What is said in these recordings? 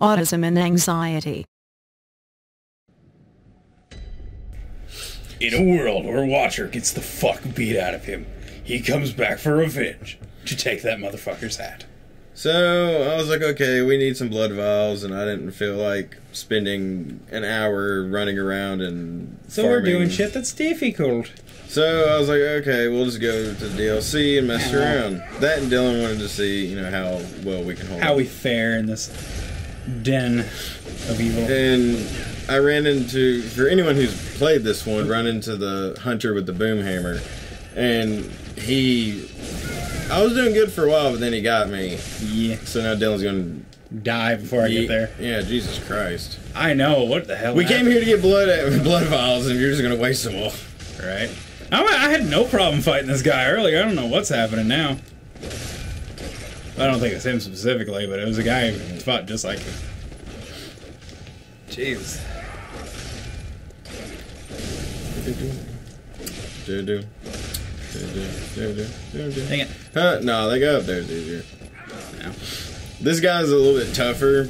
autism and anxiety. In a world where a Watcher gets the fuck beat out of him, he comes back for revenge to take that motherfucker's hat. So I was like, okay, we need some blood vials, and I didn't feel like spending an hour running around and. So we're doing shit that's difficult. So I was like, okay, we'll just go to the DLC and mess uh-huh. around. That and Dylan wanted to see, you know, how well we can hold. How up. we fare in this den of evil. And I ran into, for anyone who's played this one, run into the hunter with the boom hammer, and he. I was doing good for a while, but then he got me. Yeah. So now Dylan's going to. Die before I to get there. Yeah, Jesus Christ. I know. What the hell? We came here to get blood blood vials, and you're just gonna waste them all. Right. I, I had no problem fighting this guy earlier. I don't know what's happening now. I don't think it's him specifically, but it was a guy who fought just like him. Jeez. Do do. Do do do do do do. Dang it. Huh? No, they go up there. It's easier. No. This guy's a little bit tougher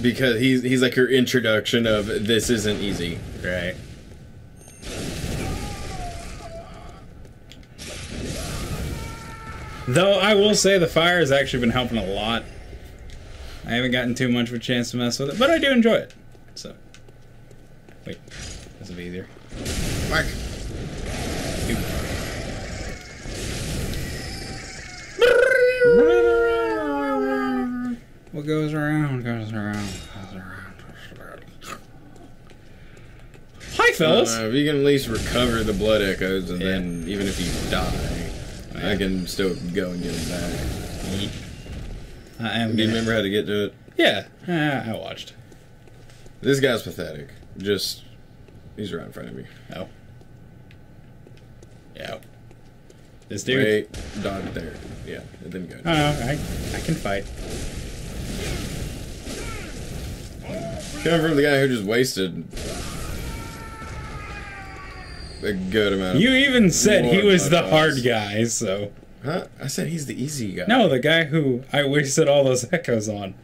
because he's he's like your introduction of this isn't easy. Right. Though I will say the fire has actually been helping a lot. I haven't gotten too much of a chance to mess with it, but I do enjoy it. So, wait, this will be easier. Mark. What goes around goes around goes around. Hi, fellas. Uh, if you can at least recover the blood echoes, and then even if you die, I can still go and get them back. I am Do you remember how to get to it? Yeah, uh, I watched. This guy's pathetic. Just he's right in front of me. Oh. Yeah. This dude. Wait, dog there. Yeah, it didn't go. Oh, I, I can fight. Coming from the guy who just wasted a good amount. Of, You even said he was the hard guy, so. Huh? I said he's the easy guy. No, the guy who I wasted all those echoes on.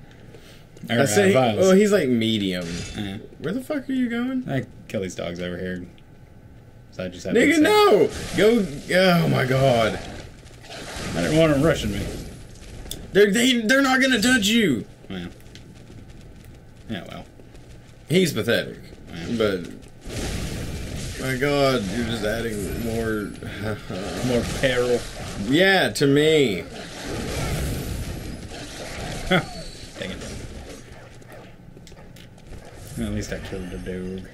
Or, I said. uh, He, oh, he's like medium. Uh, Where the fuck are you going? I kill these dogs over here. So I just have Nigga, no! Go! Oh my god! I didn't want him rushing me. They're they, they're not gonna touch you. Well. Yeah, well. He's pathetic, but my god, you're just adding more. More peril. yeah, to me. Dang it. At least I killed the dog.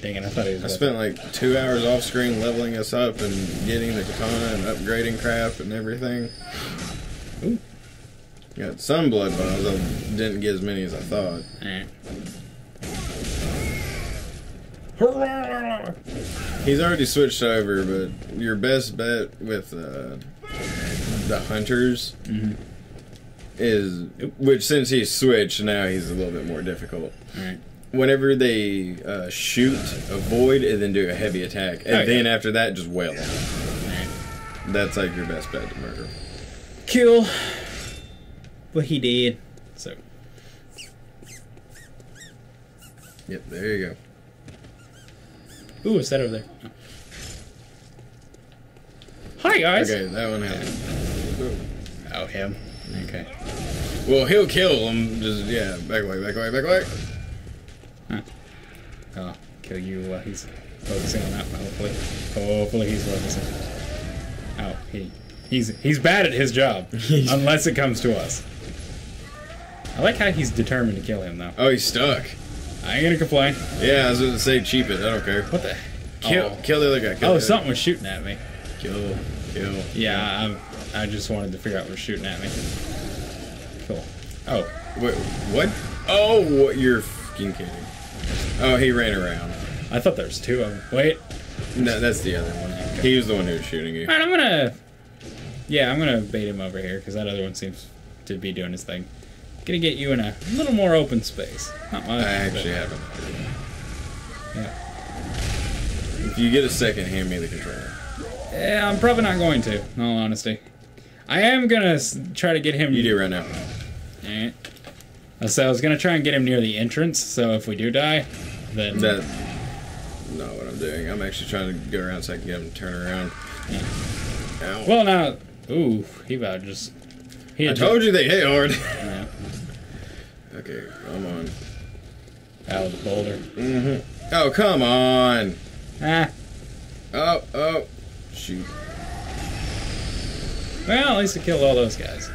Dang it, I thought he was I spent like two hours off screen leveling us up and getting the katana and upgrading crap and everything. Ooh. Got some blood vials. I didn't get as many as I thought. Alright. He's already switched over, but your best bet with uh, the hunters is, which since he's switched, now he's a little bit more difficult. Whenever they uh, shoot, avoid, and then do a heavy attack, and Oh, yeah. then after that, just wail. Alright. That's like your best bet to murder. Kill. What he did. So. Yep, there you go. Ooh, what's that over there? Hi, guys. Okay, that one happened. Oh, him. Okay. Well, he'll kill him. Just yeah, back away, back away, back away. Oh, kill you while he's focusing on that. Hopefully, hopefully he's focusing. Oh, he, he's he's bad at his job, unless it comes to us. I like how he's determined to kill him, though. Oh, he's stuck. I ain't gonna complain. Yeah, I was to say cheap it. I don't care. What the? Kill, Oh. kill the other guy. Kill Oh, something was shooting at me. Kill, kill. Yeah, I, I just wanted to figure out what was shooting at me. Cool. Oh, Wait, what? Oh, what? You're fucking kidding. Oh, he ran around. I thought there was two of them. Wait. No, that's the other one. He was the one who was shooting you. All right, I'm gonna. Yeah, I'm gonna bait him over here because that other one seems to be doing his thing. Gonna get you in a little more open space. Not much. I actually haven't. Yeah. If you get a second, hand me the controller. Yeah, I'm probably not going to. In all honesty, I am gonna try to get him. You do right now. Alright. Uh, So I was gonna try and get him near the entrance, so if we do die, then That not what I'm doing. I'm actually trying to go around so I can get him to turn around. Ow. Well now ooh, he about just he I told you they hit hard. Yeah, okay, come on. out of the boulder. Mm-hmm. Oh, come on. Ah. Oh, oh. Shoot. Well, at least I killed all those guys.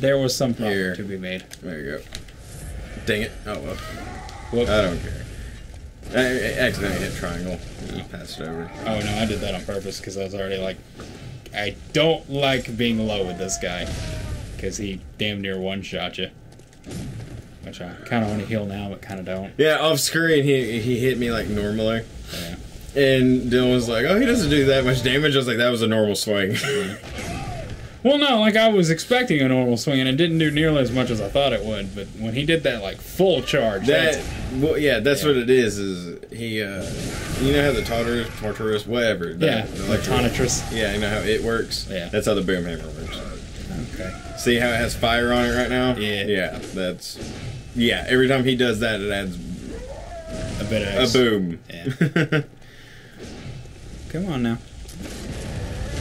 There was some profit Here. to be made. There you go. Dang it. Oh, well. Whoop. I don't care. I, I accidentally hit triangle. Just passed it over. Oh no, I did that on purpose because I was already like, I don't like being low with this guy because he damn near one shot you. Which I kind of want to heal now, but kind of don't. Yeah, off screen, he he hit me like normally. Yeah. And Dylan was like, oh, he doesn't do that much damage. I was like, that was a normal swing. Well, no, like I was expecting a normal swing, and it didn't do nearly as much as I thought it would. But when he did that like full charge, that, well, yeah, that's Yeah. what it is. Is he, uh, you know how the Tartarus, Tartarus, whatever. the- yeah, the like Yeah, you know how it works? Yeah. That's how the boom hammer works. Okay. See how it has fire on it right now? Yeah. Yeah, that's. Yeah, every time he does that, it adds A bit of A boom. Yeah. Come on now.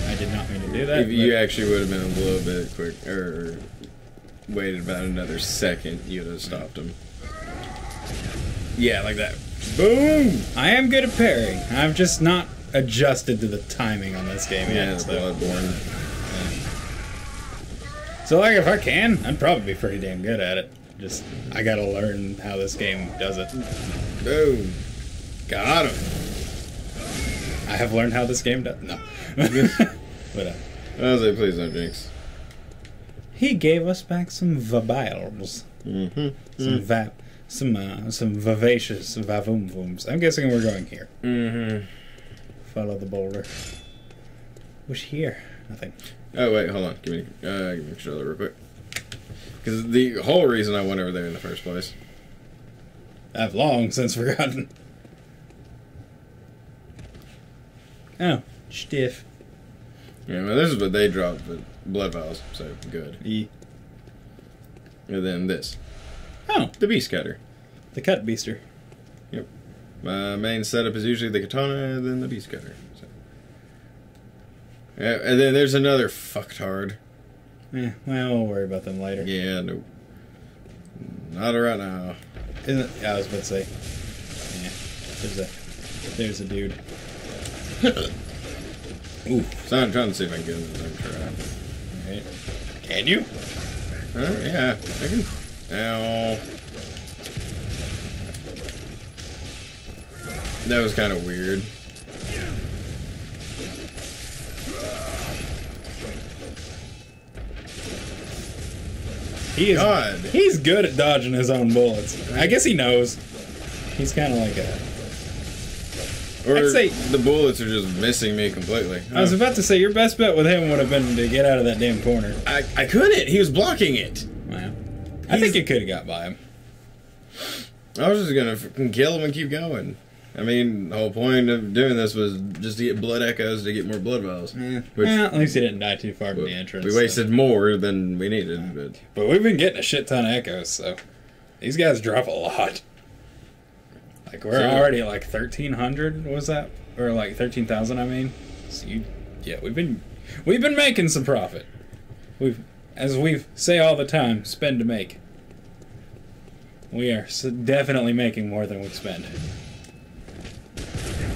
I did not mean to do that. if you actually would have been a little bit quick, or waited about another second, you'd have stopped him. Yeah, like that. Boom! I am good at parrying. I've just not adjusted to the timing on this game Yeah, yet. it's So. Bloodborne. So, like, if I can, I'd probably be pretty damn good at it. Just, I gotta learn how this game does it. Boom! Got him. I have learned how this game does. No. but uh, I was like, please don't jinx. he gave us back some vabiles. Mm-hmm. Some va- some uh, some vivacious vavoom vooms. I'm guessing we're going here. Mm-hmm. Follow the boulder. Which here? Nothing. Oh wait, hold on. Give me, uh, give me a controller real quick. Because the whole reason I went over there in the first place. I've long since forgotten. Oh, stiff. Yeah, well, this is what they dropped, but blood vials, so good. E. And then this, Oh, the beast cutter. the cut beaster. Yep. My main setup is usually the katana, and then the beast cutter. Yeah, and then there's another fucktard. Yeah, well, we'll worry about them later. Yeah, no, not right now. Isn't it? I was about to say. Yeah, there's a there's a dude. Ooh, So I'm trying to see if I can get him to right. Can you? Huh? Yeah, I can. Ow. That was kind of weird. He is. God. He's good at dodging his own bullets. I guess he knows. He's kind of like a. Or I'd say- the bullets are just missing me completely. I was about to say your best bet with him would have been to get out of that damn corner. I, I couldn't. He was blocking it. Wow. I think you could have got by him. I was just gonna kill him and keep going. I mean, the whole point of doing this was just to get blood echoes to get more blood vials. Which well, at least he didn't die too far from the entrance. we so- wasted more than we needed, but But we've been getting a shit ton of echoes, so these guys drop a lot. Like we're So- already at like thirteen hundred. Was that or like thirteen thousand? I mean, so you, yeah, we've been we've been making some profit. We've, as we say all the time, spend to make. We are definitely making more than we spend.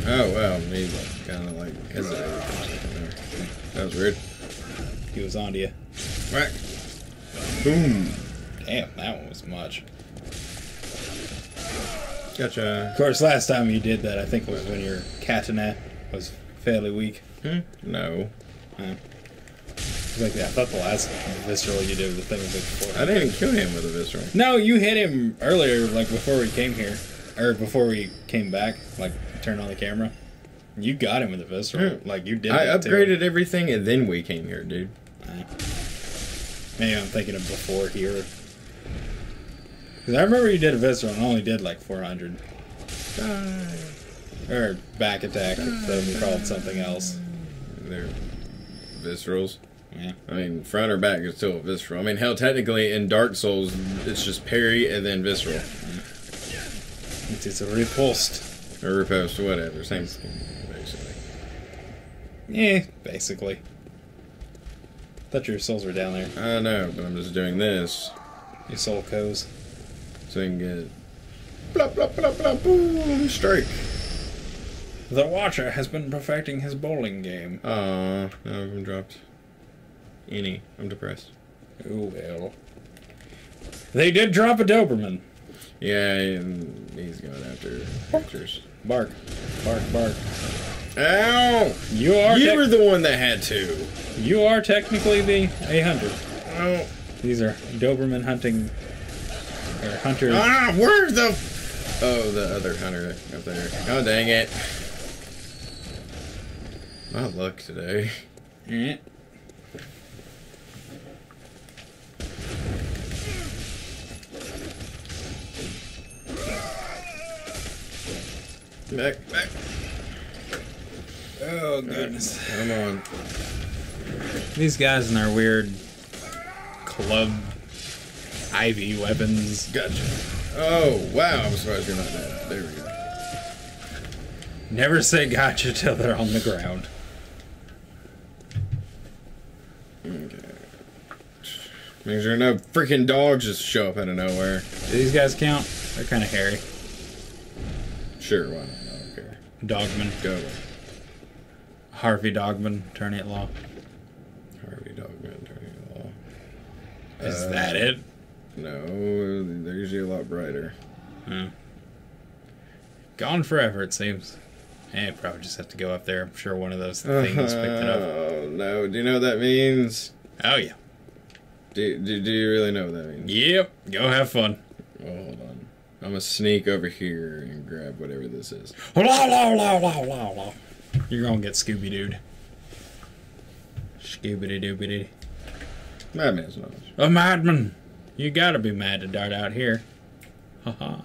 Oh wow, me kind of like hesitated for a second there. That was weird. He was on to you. Right. Boom. Damn, that one was much. Gotcha. Of course, last time you did that, I think was when your katana was fairly weak. Hmm? No, Like I thought the last visceral you did, the thing was like four. I didn't kill him with a visceral. No, you hit him earlier, like before we came here, or before we came back. Like turned on the camera. You got him with the visceral. Like you did. I that to him. upgraded everything and then we came here, dude. Maybe I'm thinking of before here. Because I remember you did a visceral and only did like 400. Ah. Or back attack, if they called something else. They're viscerals. Yeah. I mean, front or back is still visceral. I mean, hell, technically in Dark Souls, it's just parry and then visceral It is a repulsed. or riposte, whatever. Same thing, basically. Yeah, basically. Thought your souls were down there. I know, but I'm just doing this Your soul codes. so you can get blah blah blah blah boom strike. The Watcher has been perfecting his bowling game. Aw, no, I haven't dropped any. I'm depressed. Oh well. They did drop a Doberman. Yeah, and he's going after pictures. Bark. Bark, bark. Ow! You are You were the one that had to. you are technically the a hunter. Oh. These are Doberman hunting or hunter Ah, where's the? Oh, the other hunter up there. Oh, dang it! My luck today. Back, back. Oh goodness. Come on. These guys and their weird club ivy weapons. Gotcha. Oh, wow. I'm surprised you're not dead. There we go. Never say gotcha till they're on the ground. Okay. Make sure no freaking dogs just show up out of nowhere. Do these guys count? They're kind of hairy. Sure, why not? I don't care. Dogman. Go. Harvey Dogman, attorney at law. Harvey Dogman, attorney at law. Is Uh, that it? No, they're usually a lot brighter. Yeah. Gone forever, it seems. Hey, probably just have to go up there. I'm sure one of those things picked it up. Oh, no. Do you know what that means? Oh, yeah. Do, do, do you really know what that means? Yep. Go have fun. Well, hold on. I'm gonna sneak over here and grab whatever this is. You're gonna get Scooby Dooed. Scooby Dooby Madman's knowledge. A madman! You gotta be mad to dart out here. Haha.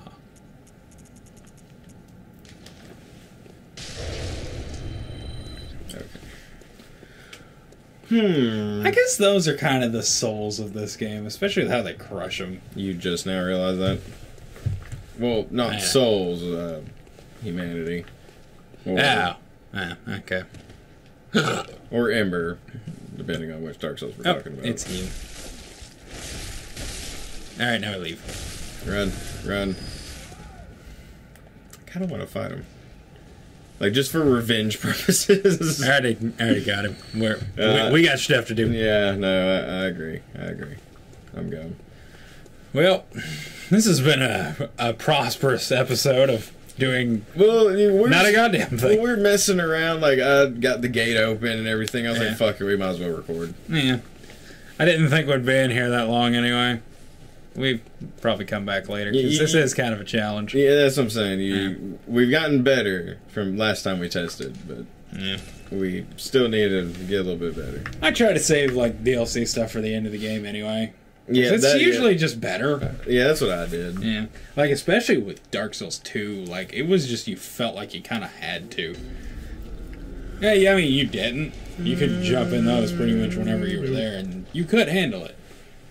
Okay. Hmm. I guess those are kind of the souls of this game, especially with how they crush them. You just now realize that? Well, not souls, uh, humanity. Or, Oh. Okay. or Ember, depending on which Dark Souls we're Oh, talking about. it's you. Alright, now I leave. Run, run. I kind of want to fight him. Like, just for revenge purposes. I already, I already got him. We're, Uh, we, we got stuff to do. yeah, no, I, I agree. I agree. I'm going. Well, this has been a, a prosperous episode of doing Well, I mean, we're not a goddamn thing. we're messing around. Like I got the gate open and everything. I was Yeah. like, "Fuck it, we might as well record." Yeah. I didn't think we'd be in here that long anyway. We probably come back later because this is kind of a challenge. Yeah, that's what I'm saying. You, we've gotten better from last time we tested, but Yeah. we still need to get a little bit better. I try to save like DLC stuff for the end of the game anyway. Yeah, it's that- usually just better. Yeah, that's what I did. Yeah. Like especially with Dark Souls 2, like it was just you felt like you kind of had to. Yeah, yeah, I mean you didn't. You could jump in those pretty much whenever you were there and you could handle it.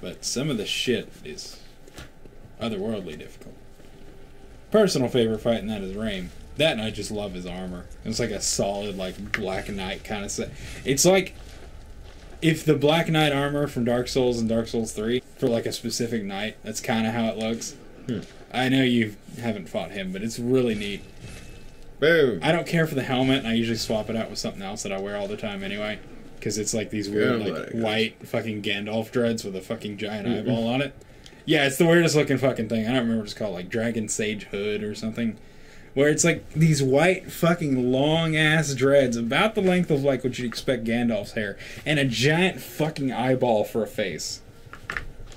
But some of the shit is otherworldly difficult. Personal favorite fight in that is Raime. That and I just love his armor. It's like a solid like Black Knight kind of set. It's like if the Black Knight armor from Dark Souls and Dark Souls 3 for like a specific knight, that's kind of how it looks. Hmm. I know you haven't fought him, but it's really neat. Boom. I don't care for the helmet, and I usually swap it out with something else that I wear all the time anyway. Because it's like these weird, Yeah, like white fucking Gandalf dreads with a fucking giant eyeball on it. Yeah, it's the weirdest looking fucking thing. I don't remember what it's called, like Dragon Sage Hood or something. Where it's like these white fucking long ass dreads, about the length of like what you'd expect Gandalf's hair, and a giant fucking eyeball for a face.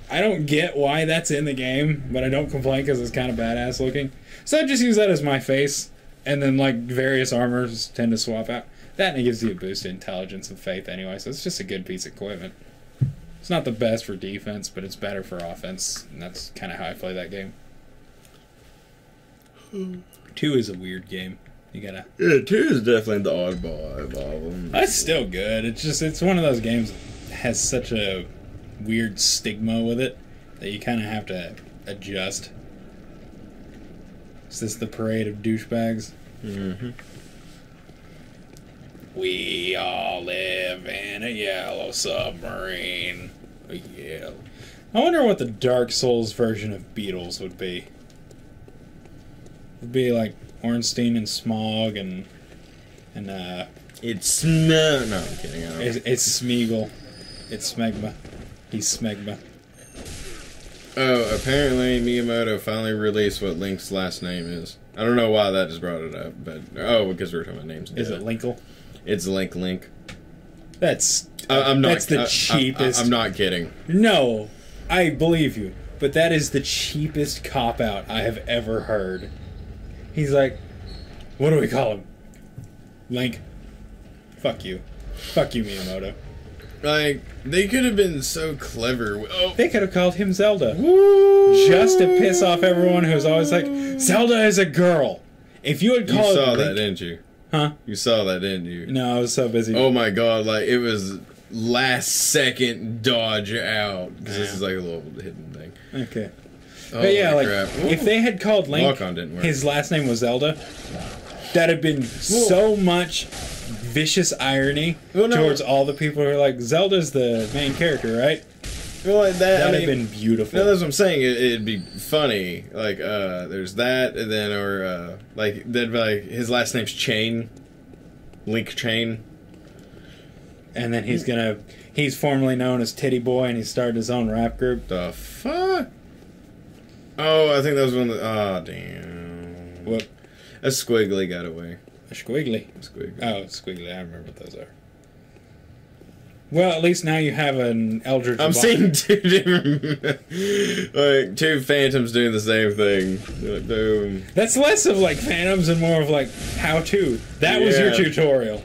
I don't get why that's in the game, but I don't complain because it's kind of badass looking. So I just use that as my face, and then like various armors tend to swap out. That and it gives you a boost in intelligence and faith anyway, so it's just a good piece of equipment. It's not the best for defense, but it's better for offense, and that's kind of how I play that game. Two is a weird game. You gotta. Yeah, two is definitely the oddball of all of them. That's still good. It's just it's one of those games. has such a weird stigma with it that you kind of have to adjust. Is this the parade of douchebags? Mm-hmm. We all live in a yellow submarine. A yellow. I wonder what the Dark Souls version of Beatles would be. It'd be like Ornstein and Smough and and uh, It's no, no. I'm kidding. I don't. it's, it's Smeagol. It's Smegma. He's Smegma. Oh, apparently Miyamoto finally released what Link's last name is. I don't know why that just brought it up, but oh, because we were talking about names. Is Yeah. it Linkle? It's Link Link. That's I, I'm not. That's the I- cheapest. I, am not kidding. no. I believe you, but that is the cheapest cop out I have ever heard. He's like, what do we call him? Link. Fuck you. Fuck you, Miyamoto. Like they could have been so clever. Oh, They could have called him Zelda. woo! Just to piss off everyone who's always like, Zelda is a girl. If you had called You saw Link- that, didn't you? Huh? You saw that, didn't you? No, I was so busy. Oh my god! Like it was last second dodge out because this is like a little hidden thing. Okay. Oh But yeah, like crap. if they had called Link, Lock-on didn't work. his last name was Zelda, that'd have been so much vicious irony Well, no. towards all the people who are like, Zelda's the main character, right? Well, like that. That'd have mean, been beautiful. No, that's what I'm saying. It, it'd be funny. Like, uh, there's that, and then, or, uh, like, be like, his last name's Chain. Link Chain. and then he's gonna, he's formerly known as Titty Boy, and he started his own rap group. The fuck? Oh, I think that was one that. Oh, damn. What? A squiggly got away. A squiggly. Squiggly. Oh, squiggly. I remember what those are. Well, at least now you have an Eldritch. I'm seeing two different, like two phantoms doing the same thing. Like, boom. That's less of like phantoms and more of like how to. That was your tutorial.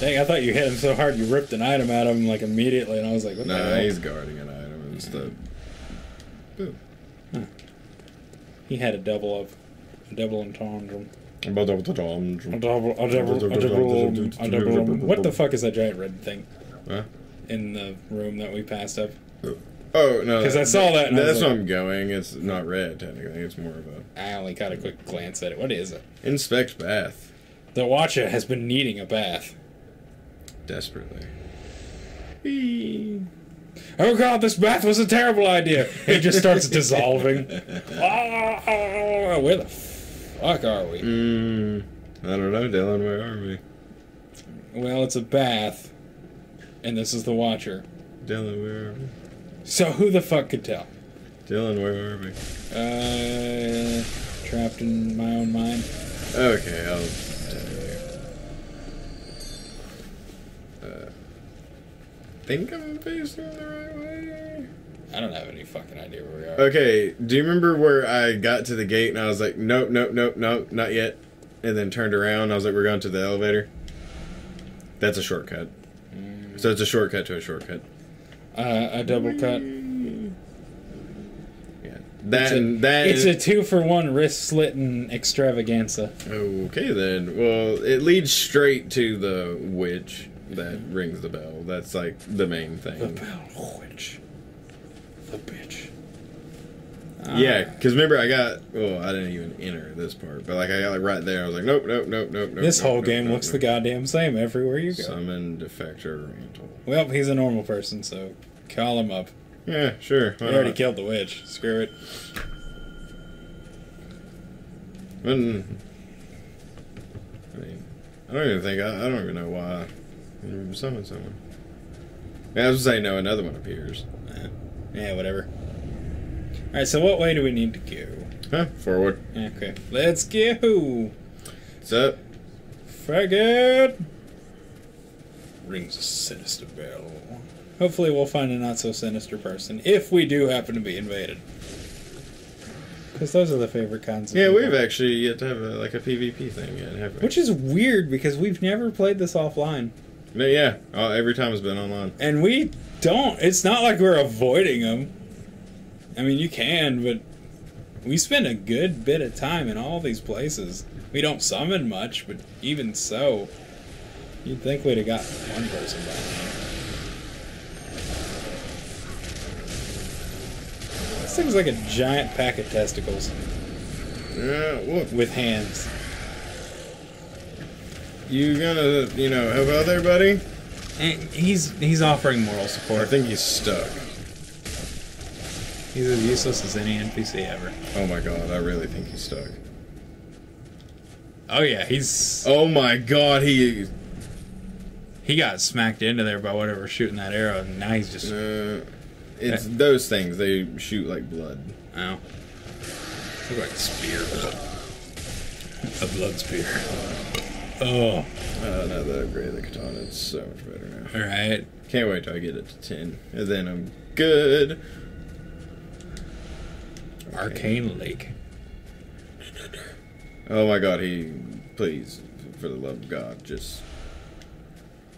Dang, I thought you hit him so hard you ripped an item out of him like immediately, and I was like, what the Nah, hell? he's guarding an item and stuff. Boom. He had a double of a double entendre. A What double, a double, a double, a double, a double. What the fuck is that giant red thing Huh? in the room that we passed up? Oh no! 'Cause I saw that and I was that's like- where I'm going. It's not red technically. It's more of a I only got a quick glance at it. What is it? inspect bath The Watcher has been needing a bath. desperately. Oh god, this bath was a terrible idea. It just starts dissolving. Ah, where the fuck are we? Mm, I don't know, Dylan. Where are we? Well, it's a bath, and this is the Watcher. Dylan, where are we? So who the fuck could tell? Dylan, where are we? Uh, trapped in my own mind. Okay, I'll tell you. Uh, think I'm facing the right way. I don't have any fucking idea where we are. Okay, do you remember where I got to the gate and I was like, nope, nope, nope, nope, not yet, and then turned around. I was like, we're going to the elevator. That's a shortcut. So it's a shortcut to a shortcut. Uh, a double cut. Yeah, that It's a, that. it's a two for one wrist slitting extravaganza. okay then. Well, it leads straight to the witch that rings the bell. That's like the main thing. The bell witch. The bitch. Yeah, because remember I got. Well, I didn't even enter this part, but like I got like right there. I was like, nope, nope, nope, nope, nope. This nope, whole nope, game nope, looks the goddamn same everywhere you go. Summon defector. Well, he's a normal person, so call him up. Yeah, sure. Why already not? killed the witch. Screw it. Mm. I mean, I don't even think I, I don't even know why summon someone. Yeah, I was gonna no, another one appears. Eh, Yeah, whatever. Alright, so what way do we need to go? Huh? Forward. Okay, let's go. What's up? Faggot! Rings a sinister bell. Hopefully, we'll find a not so sinister person if we do happen to be invaded. Because those are the favorite kinds of Yeah, people. we've actually yet to have a, like a PvP thing yet? Which is weird because we've never played this offline. No, yeah. Uh, every time has been online. And we don't. It's not like we're avoiding them. I mean, you can, but we spend a good bit of time in all these places. We don't summon much, but even so, you'd think we'd have got one person by now. This thing's like a giant pack of testicles. Yeah. With hands. You gonna, you know, help out there, buddy? And he's he's offering moral support. I think he's stuck. He's as useless as any NPC ever. Oh my god, I really think he's stuck. Oh yeah, he's Oh my god, he. he got smacked into there by whatever shooting that arrow, and now he's just Uh, it's those things. They shoot like blood. oh, look like a spear, a blood spear. Oh, Uh, now that I upgraded the katana, it's so much better now. all right. Can't wait till I get it to 10. And then I'm good. Arcane Lake. Oh my god, he. Please, for the love of God, just.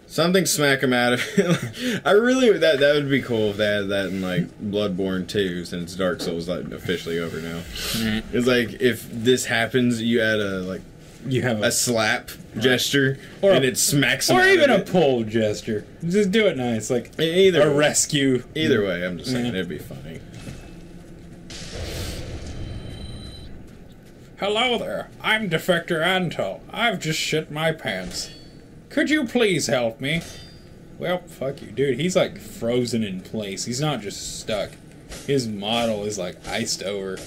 Something smack him out of it. I really. That that would be cool if they had that in, like, Bloodborne 2, since Dark Souls like officially over now. It's like, if this happens, you add a, like, You have a slap gesture, Or a- it smacks him or even a pull gesture. Just do it nice, like Either a way. rescue. Either way, I'm just saying, Yeah. it'd be funny. Hello there. I'm Defector Anto. I've just shit my pants. Could you please help me? Well, fuck you, dude. He's like frozen in place. He's not just stuck. His model is like iced over.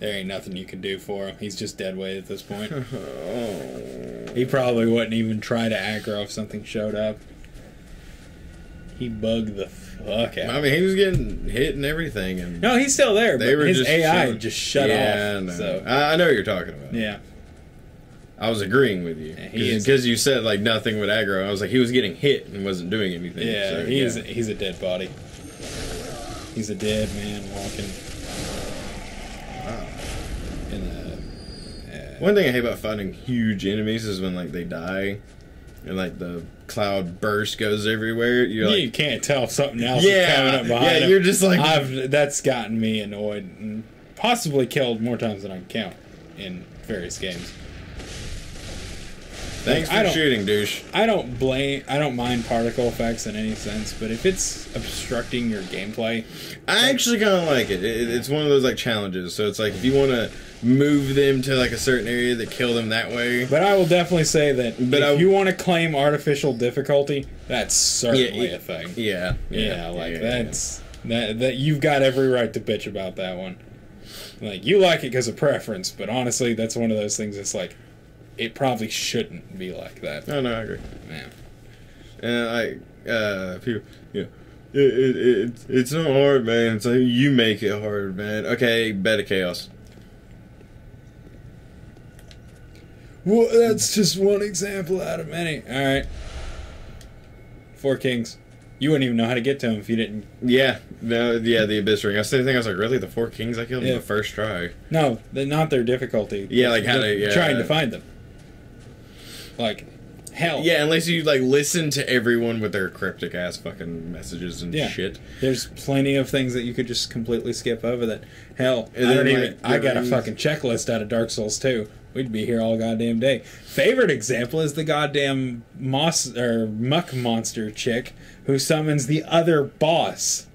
There ain't nothing you can do for him. He's just dead weight at this point. Oh. he probably wouldn't even try to aggro if something showed up. He bugged the fuck out. I mean, he was getting hit and everything, and no, he's still there, they but were his just AI showing- just shut yeah, off. I know. So I, I know what you're talking about. yeah. I was agreeing with you because you said like nothing would aggro. I was like, he was getting hit and wasn't doing anything. Yeah, so, he's yeah. he's a dead body. He's a dead man walking Wow. in the. Uh, One thing I hate about fighting huge enemies is when like they die, and like the cloud burst goes everywhere. You're you can't tell if something else Yeah, is coming up behind yeah, you're just like- I've that's gotten me annoyed and possibly killed more times than I can count in various games. thanks I for don't- shooting, douche. I don't blame. I don't mind particle effects in any sense, but if it's obstructing your gameplay, I actually kind of like it. it. It's one of those like challenges. So it's like if you want to move them to like a certain area that kill them that way. but I will definitely say that But if I- you want to claim artificial difficulty, that's certainly Yeah, a thing. Yeah, Yeah, like yeah, that's that that you've got every right to bitch about that one. Like you like it because of preference, but honestly, that's one of those things. that's like it probably shouldn't be like that. yeah. Oh no, I agree. Man, And like uh, people, yeah. It, it, it, it's not hard, man. It's like you make it hard, man. Okay, beta chaos. Well, that's just one example out of many. All right, Four Kings. You wouldn't even know how to get to him if you didn't. Yeah, no, yeah, the abyss ring. I was thinking, I was like, really, the four kings I killed Yeah. in the first try. No, they're not their difficulty. Yeah, like how to- yeah. trying to find them. Like hell. Yeah, unless you like listen to everyone with their cryptic ass fucking messages and Yeah. shit. There's plenty of things that you could just completely skip over that. Hell, I don't even. like, I got a fucking checklist out of Dark Souls 2. We'd be here all goddamn day. Favorite example is the goddamn moss or muck monster chick who summons the other boss.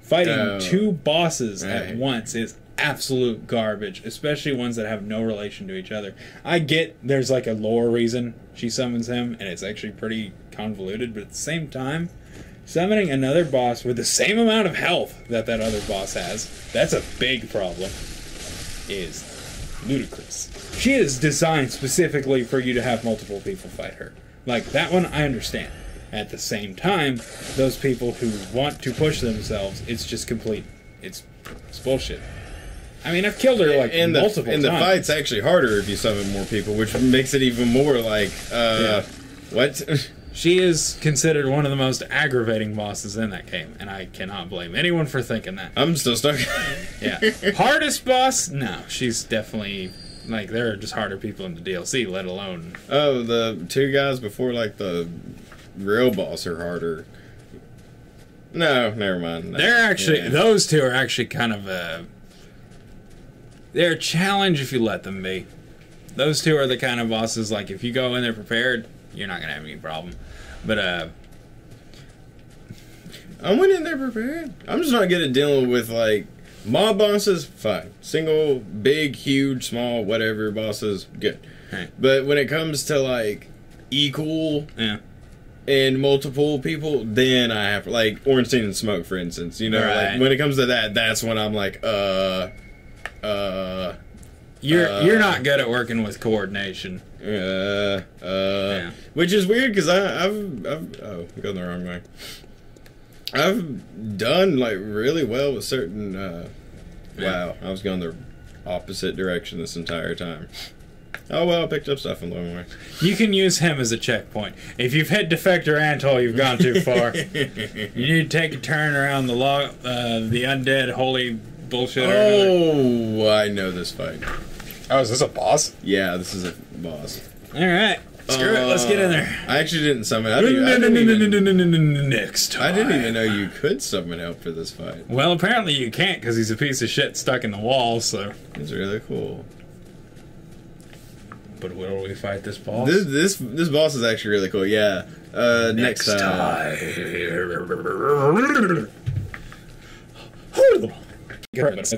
Fighting Oh. two bosses at once is absolute garbage, especially ones that have no relation to each other. I get there's like a lore reason she summons him, and it's actually pretty convoluted, but at the same time, summoning another boss with the same amount of health that that other boss has, that's a big problem, is ludicrous. She is designed specifically for you to have multiple people fight her. Like, that one, I understand. At the same time, those people who want to push themselves, it's just complete. It's, it's bullshit. I mean, I've killed her like and the multiple and the fight's actually harder if you summon more people, which makes it even more like uh, what? She is considered one of the most aggravating bosses in that game, and I cannot blame anyone for thinking that. I'm still stuck. Yeah. Hardest boss? No, she's definitely like there are just harder people in the DLC, let alone oh, the two guys before like the real boss are harder. No, never mind. No. they're actually Yeah. those two are actually kind of a they're a challenge if you let them be. Those two are the kind of bosses like if you go in there prepared, you're not gonna have any problem. But uh I went in there prepared. I'm just not good at dealing with like Mob bosses, fine. Single, big, huge, small, whatever bosses, good. Right. But when it comes to like equal Yeah. and multiple people, then I have like Ornstein and Smough, for instance. You know, Right. like when it comes to that, that's when I'm like, uh, uh, You're Uh, you're not good at working with coordination. Uh, uh, Yeah. which is weird because I've, I've, oh, I'm going the wrong way. I've done like really well with certain. Uh, Yeah. Wow, I was going the opposite direction this entire time. Oh well, I picked up stuff in Long Way. You can use him as a checkpoint. If you've hit Defector Antol, you've gone too far. you need to take a turn around the log, uh, the undead holy bullshit. oh, I know this fight. oh, is this a boss? Yeah, this is a boss. All right, screw it. Let's get in there. I actually didn't summon. I didn't, I didn't, even, Next time. I didn't even know you could summon help for this fight. Well, apparently you can't because he's a piece of shit stuck in the wall. So, It's really cool. but will we fight this boss? This this this boss is actually really cool. Yeah. Uh, next, time. Get rid of